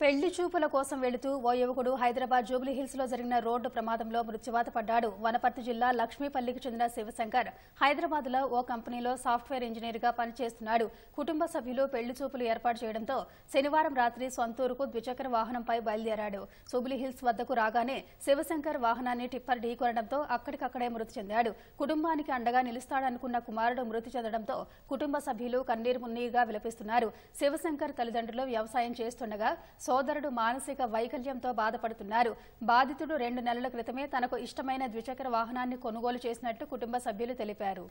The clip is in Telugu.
పెళ్ళి చూపుల కోసం వెళుతూ ఓ యువకుడు హైదరాబాద్ జూబ్లీహిల్స్లో జరిగిన రోడ్డు ప్రమాదంలో మృత్యువాత పడ్డాడు. వనపర్తి జిల్లా లక్ష్మీపల్లికి చెందిన శివశంకర్ హైదరాబాద్లో ఓ కంపెనీలో సాఫ్ట్వేర్ ఇంజనీర్గా పనిచేస్తున్నాడు. కుటుంబ సభ్యులు పెళ్ళి చూపులు ఏర్పాటు చేయడంతో శనివారం రాత్రి సొంతూరుకు ద్విచక్ర వాహనంపై బయలుదేరాడు. జూబ్లీహిల్స్ వద్దకు రాగానే శివశంకర్ వాహనాన్ని టిప్పర్ ఢీకొనడంతో అక్కడికక్కడే మృతి చెందాడు. కుటుంబానికి అండగా నిలుస్తాడనుకున్న కుమారుడు మృతి చెందడంతో కుటుంబ సభ్యులు కన్నీరు మున్నీరుగా విలపిస్తున్నారు. శివశంకర్ తల్లిదండ్రులు వ్యవసాయం చేస్తుండగా సోదరుడు మానసిక వైకల్యంతో బాధపడుతున్నారు. బాధితుడు రెండు నెలల క్రితమే తనకు ఇష్టమైన ద్విచక్ర వాహనాన్ని కొనుగోలు చేసినట్టు కుటుంబ సభ్యులు తెలిపారు.